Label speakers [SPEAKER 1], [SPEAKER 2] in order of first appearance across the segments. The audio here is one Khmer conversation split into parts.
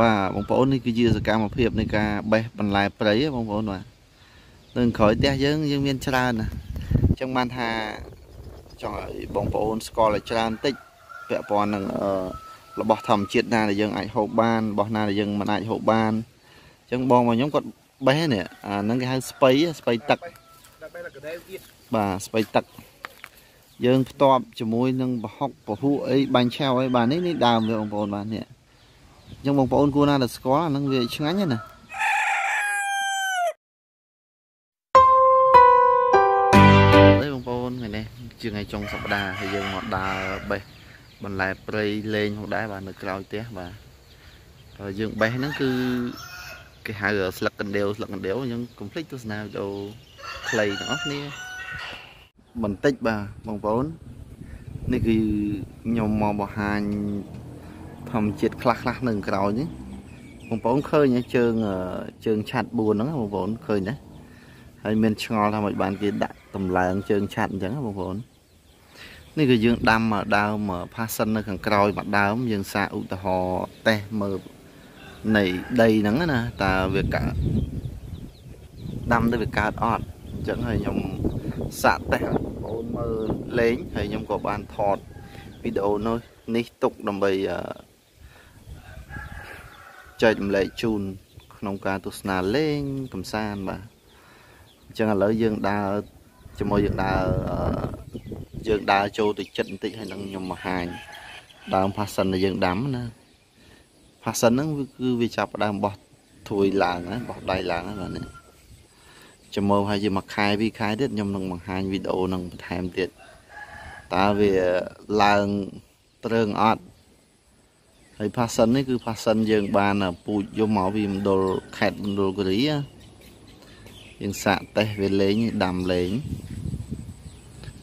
[SPEAKER 1] បាទបងប្អូននេះគឺជាសកម្មភាពនៃការបេះបន្លែព្រៃបងប្អូនបាទនៅក្រោយផ្ទះយើងយើងមានច្រើនណាអញ្ចឹងបានថាចង់ឲ្យបងប្អូនស្គាល់ឲ្យច្រើនតិចពាក់ព័ន្ធនឹងរបស់ធម្មជាតិណាដែលយើងអាចហូបបានរបស់ណាដែលយើងមិនអាចហូបបានអញ្ចឹងបងរបស់ខ្ញុំគាត់បេះនេះអាហ្នឹងគេហៅស្ពៃស្ពៃទឹកបាទស្ពៃទឹកយើងផ្ទាប់ជាមួយនឹងប្រហុកពហុអីបាញ់ឆៅអីបាទនេះនេះដើមវាបងប្អូនបាទនេះ អញ្ចឹងបងប្អូនគួរណាតែស្គាល់អាហ្នឹងវាឆ្ងាញ់ណាអីបងប្អូនថ្ងៃនេះជាថ្ងៃចុងសប្តាហ៍ហើយយើងមកដើរបេះបន្លែព្រៃលេងផងដែរបាទនៅក្រៅផ្ទះបាទហើយយើងបេះហ្នឹងគឺគេហៅស្លឹកកណ្ដៀវស្លឹកកណ្ដៀវយើងកុំភ្លេចទស្សនាវីដេអូខ្លីទាំងអស់គ្នាបន្តិចបាទបងប្អូននេះគឺខ្ញុំមកបង្ហាញ ធម្មជាតិខ្លះខ្លះនៅក្រោយនេះបងប្អូនឃើញជើងជើងឆាត់4ហ្នឹងបងប្អូនឃើញណាហើយមានឆ្ងល់ថាមិនបានគេដាក់តម្លើងជើងឆាត់អញ្ចឹងបងប្អូននេះគឺយើងដាំដើមផាសិននៅខាងក្រោយមួយដើមយើងសាកឧទាហរណ៍តេស្តមើលនៃដីហ្នឹងណាតើវាកើតដាំទៅវាកើតអត់អញ្ចឹងហើយខ្ញុំសាកតេស្តបងប្អូនមើលលេងហើយខ្ញុំក៏បានថតវីដេអូនោះនេះទុកដើម្បី ចែករំលែកជូន ក្នុងការទស្សនាលេងកំសាន្តបាទអញ្ចឹងឥឡូវយើងដើរជាមួយយើងដើរយើងដើរចូលទៅចិត្តបន្តិចហើយនឹងខ្ញុំបង្ហាញដើមផាសិនដែលយើងដាំណាផាសិនហ្នឹងគឺវាចាប់ដើមបោះធួយឡើងណាបោះដៃឡើងណាបាទនេះចាំមើលហើយជាមួយខែពីរខែទៀតខ្ញុំនឹងបង្ហាញវីដេអូនឹងបន្ថែមទៀតតើវាឡើងត្រឹងអត់ ហើយផាសិននេះគឺផាសិនយើងបានពូជយកមកពីមណ្ឌលខេត្តមណ្ឌលគិរីយើងសាកតេស្តវាលេងដាំលេង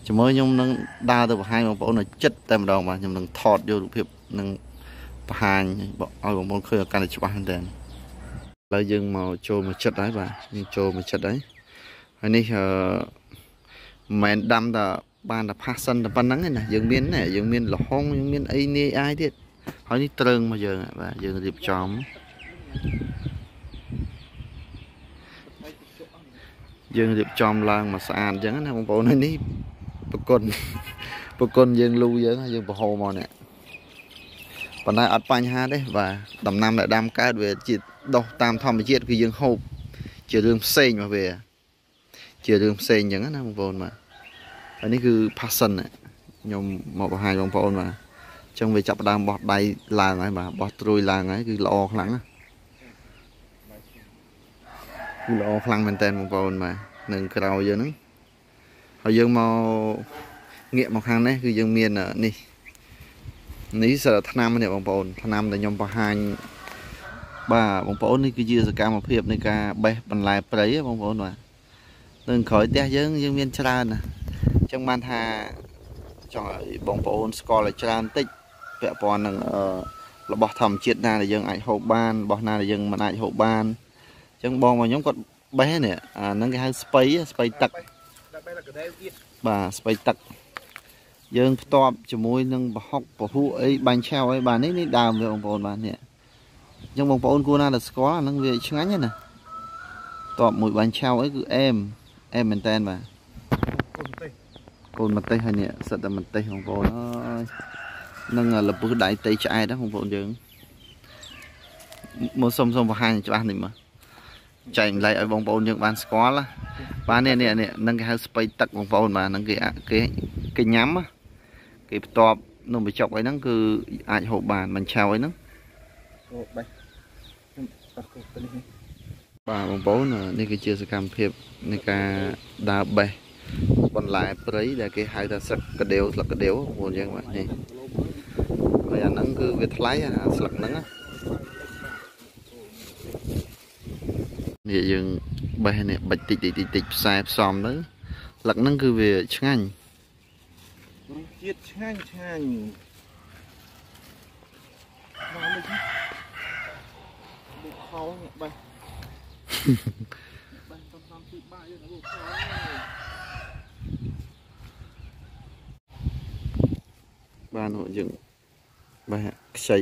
[SPEAKER 1] ជាមួយខ្ញុំនឹងដើរទៅបង្ហាញបងប្អូននៅចិត្តតែម្ដងបាទខ្ញុំនឹងថតយករូបភាពនឹងបង្ហាញឲ្យបងប្អូនឃើញកាន់តែច្បាស់មែនតើឥឡូវយើងមកចូលមកចិត្តហើយបាទយើងចូលមកចិត្តហើយហើយនេះអឺមិនមែនដាំតែបានតែផាសសិនតែប៉ុណ្្នឹងទេណាយើងមានណាយើងមានលហុងយើងមានអីនាយអាយទៀត ហើយនេះត្រឹងមកយើងបាទយើងរៀបចំយើងរៀបចំឡើងមកស្អាតអញ្ចឹងណាបងប្អូនហើយនេះប្រគុណប្រគុណយើងលូយើងយើងប្រហោមកនេះប៉ុន្តែអត់បញ្ហាទេបាទដំណាំដែលដាំកើតវាជាដុះតាមធម្មជាតិគឺយើងហូបជារឿងផ្សេងមកវាជារឿងផ្សេងអញ្ចឹងណាបងប្អូនបាទហើយនេះគឺ passion ខ្ញុំមកបង្ហាញបងប្អូនបាទអញ្ចឹងវាចាប់ដើមបោះដៃឡើងហើយបាទបោះត្រួយឡើងហើយគឺល្អខ្លាំងណាគឺល្អខ្លាំងមែនតើបងប្អូនបាទនឹងក្រៅយើងហ្នឹងហើយយើងមកងាកមកខាងនេះគឺយើងមាននេះនេះសារថ្នាំនេះបងប្អូនថ្នាំដែលខ្ញុំបង្ហាញបាទបងប្អូននេះគឺជាសកម្មភាពនៃការបេះបន្លែព្រៃបងប្អូនបាទនៅក្រោយផ្ទះយើងយើងមានច្រើនណាអញ្ចឹងបានថាចង់ឲ្យបងប្អូនស្គាល់ឲ្យច្រើនតិច ពាក់ព័ន្ធនឹងរបស់ធម្មជាតិណាដែលយើងអាចហូបបានរបស់ណាដែលយើងមិនអាចហូបបានអញ្ចឹងបងរបស់ខ្ញុំគាត់បេះនេះអាហ្នឹងគេហៅស្ពៃស្ពៃទឹកបាទស្ពៃទឹកយើងផ្ទាប់ជាមួយនឹងប្រហុកពហុអីបាញ់ឆៅអីបាទនេះនេះដើមវាបងប្អូនបាទនេះអញ្ចឹងបងប្អូនគួរណាតែស្គាល់អាហ្នឹងវាឆ្ងាញ់ណាតបមួយបាញ់ឆៅអីគឺអែមអែមមែនតើបាទកូនម្ទេសហើយនេះសិតតែម្ទេសបងប្អូនអើយ នឹងលពឹសដៃតៃឆ្អែតបងប្អូនយើងមកសុំសុំបង្ហាញច្បាស់នេះមកចែកម្លែកឲ្យបងប្អូនយើងបានស្គាល់បាទនេះនេះនេះនឹងគេហៅស្ពៃទឹកបងប្អូនបាទនឹងគេគេគេញ៉ាំគេបន្ទាប់នំបញ្ចុកអីហ្នឹងគឺអាចហូបបានមិនឆៅអីហ្នឹងអូបេះខ្ញុំអត់គោទៅនេះបាទបងប្អូននេះគឺជាសកម្មភាពនៃការដើរបេះ បន្លែព្រៃដែលគេហៅថាស្លឹកកដៀវស្លឹកកដៀវបងប្អូនយើងបាទនេះហើយអាហ្នឹងគឺវាថ្លៃអាស្លឹកហ្នឹងនេះយើងបេះនេះបាច់តិចតិចតិចផ្សាយផ្សំទៅស្លឹកហ្នឹងគឺវាឆ្ងាញ់
[SPEAKER 2] រសជាតិឆ្ងាញ់ឆ្ងាញ់មកនេះបុកខោនេះបេះបេះតំតាមពីបាក់យើងបុកខោ
[SPEAKER 1] បានយើងបែ
[SPEAKER 2] កខ្ចី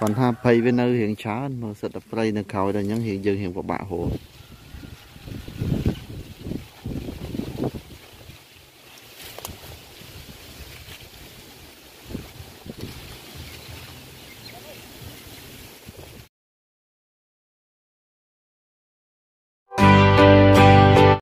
[SPEAKER 1] គាត់ថាភ័យវានៅរៀងច្រើនមកសិតតែព្រៃនៅក្រោយដល់អញ្ចឹងរៀងយើងរៀងពិបាកហូរ